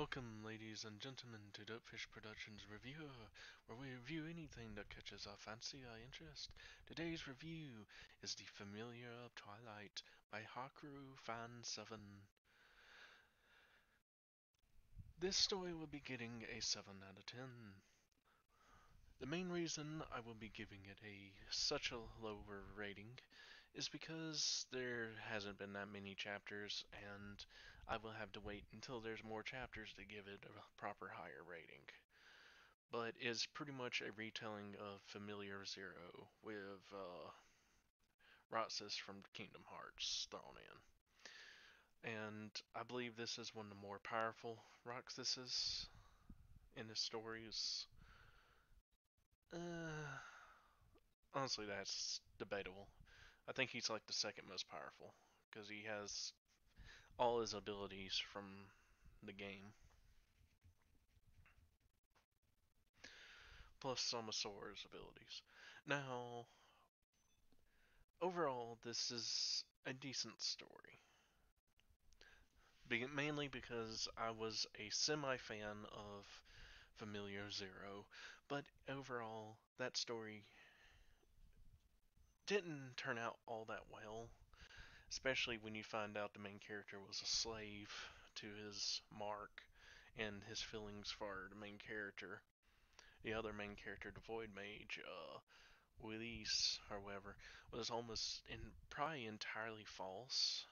Welcome, ladies and gentlemen, to Dopefish Productions Review, where we review anything that catches our fancy or interest. Today's review is The Familiar of Twilight by Hakuoro Fan 7. This story will be getting a 7 out of 10. The main reason I will be giving it a such a lower rating is because there hasn't been that many chapters and I will have to wait until there's more chapters to give it a proper higher rating. But it's pretty much a retelling of Familiar Zero with uh, Roxas from Kingdom Hearts thrown in. And I believe this is one of the more powerful Roxases in the stories. Uh, honestly, that's debatable. I think he's like the second most powerful because he has all his abilities from the game. Plus some of Sora's abilities. Now, overall, this is a decent story. Be mainly because I was a semi fan of Familiar Zero, but overall, that story didn't turn out all that well especially when you find out the main character was a slave to his mark and his feelings for the main character. The other main character, the Void Mage, uh, Willis, however, was almost in probably entirely false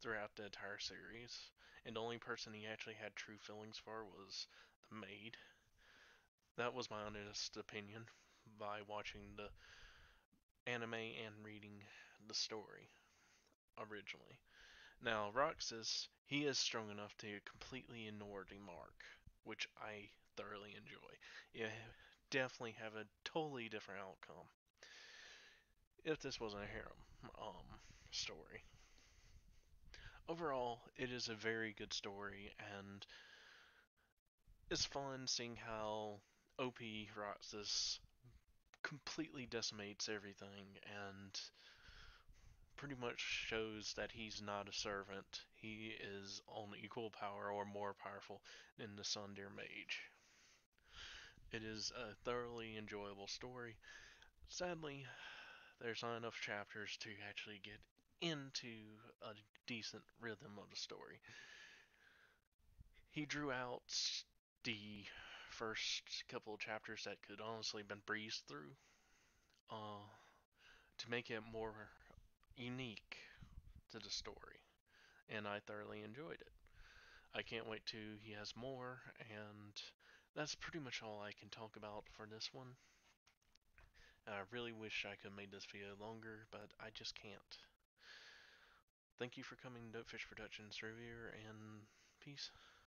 throughout the entire series, and the only person he actually had true feelings for was the maid. That was my honest opinion by watching the anime and reading the story originally. Now, Roxas, he is strong enough to completely ignore the mark, which I thoroughly enjoy. You definitely have a totally different outcome if this wasn't a harem um, story. Overall, it is a very good story, and it's fun seeing how OP Roxas completely decimates everything and pretty much shows that he's not a servant. He is on equal power or more powerful than the Tsundere Mage. It is a thoroughly enjoyable story. Sadly, there's not enough chapters to actually get into a decent rhythm of the story. He drew out the first couple of chapters that could honestly been breezed through uh, to make it more unique to the story, and I thoroughly enjoyed it. I can't wait to he has more, and that's pretty much all I can talk about for this one. I really wish I could have made this video longer, but I just can't. Thank you for coming to Fish Productions Reviewer, and peace.